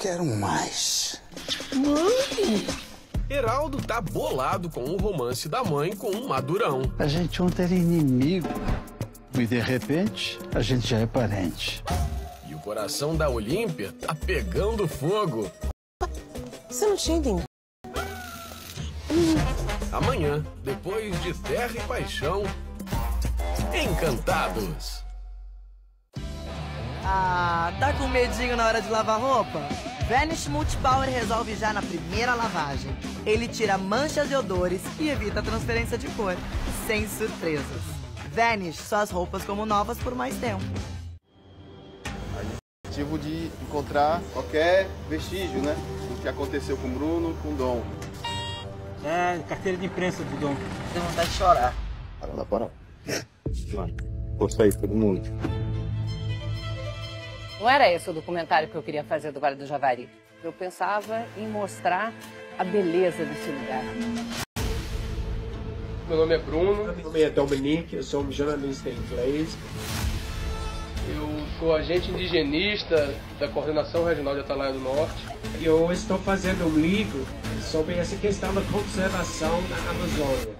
quero mais. Mãe! Heraldo tá bolado com o romance da mãe com um madurão. A gente ontem era inimigo. E de repente, a gente já é parente. E o coração da Olímpia tá pegando fogo. Você não tinha entendido? Amanhã, depois de Terra e Paixão, Encantados. Ah, tá com medinho na hora de lavar roupa? Vanish Multipower resolve já na primeira lavagem. Ele tira manchas e odores e evita a transferência de cor, sem surpresas. Vanish, suas roupas como novas por mais tempo. Objetivo de encontrar qualquer vestígio, né? Do que aconteceu com o Bruno, com o Dom. É, carteira de imprensa do Dom. Tem vontade de chorar. Para lá, para. Força aí, todo mundo. Não era esse o documentário que eu queria fazer do Vale do Javari. Eu pensava em mostrar a beleza desse lugar. Meu nome é Bruno. Meu nome é Dominique, eu sou um jornalista inglês. Eu sou agente indigenista da Coordenação Regional de Atalaia do Norte. Eu estou fazendo um livro sobre essa questão da conservação na Amazônia.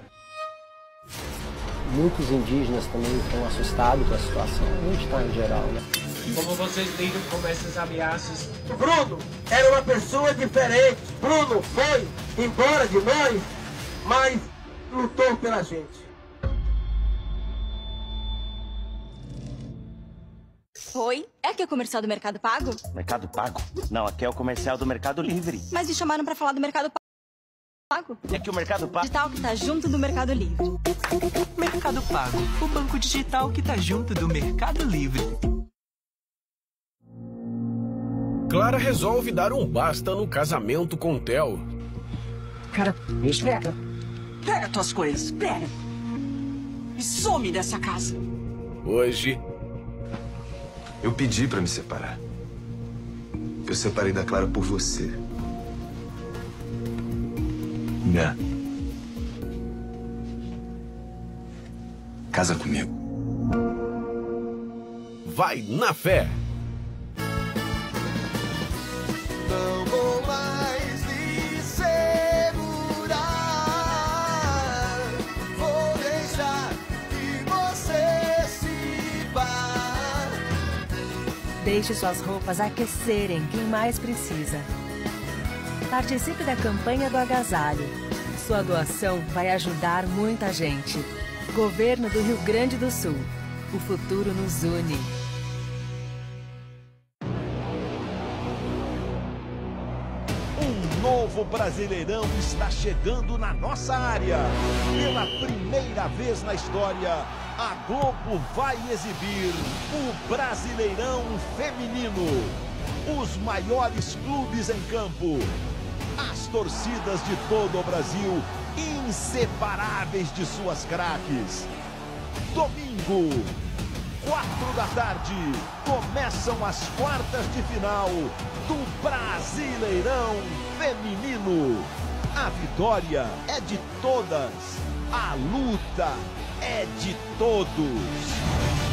Muitos indígenas também estão assustados com a situação, a gente está em geral, né? Como vocês lidam com essas ameaças? Bruno era uma pessoa diferente. Bruno foi embora de nós, mas lutou pela gente. Oi, é aqui o comercial do Mercado Pago? Mercado Pago? Não, aqui é o comercial do Mercado Livre. Mas me chamaram pra falar do Mercado Pago. E aqui o Mercado Pago? Digital que tá junto do Mercado Livre. Mercado Pago, o banco digital que tá junto do Mercado Livre. Clara resolve dar um basta no casamento com Theo. Cara, me espera. Pega tuas coisas, pega. E some dessa casa. Hoje, eu pedi para me separar. Eu separei da Clara por você. Né? Casa comigo. Vai na fé. Deixe suas roupas aquecerem quem mais precisa. Participe da campanha do agasalho. Sua doação vai ajudar muita gente. Governo do Rio Grande do Sul. O futuro nos une. Um novo Brasileirão está chegando na nossa área. Pela primeira vez na história, a Globo vai exibir o Brasileirão Feminino. Os maiores clubes em campo. As torcidas de todo o Brasil, inseparáveis de suas craques. Domingo, quatro da tarde, começam as quartas de final do Brasileirão Feminino. A vitória é de todas, a luta é de todos.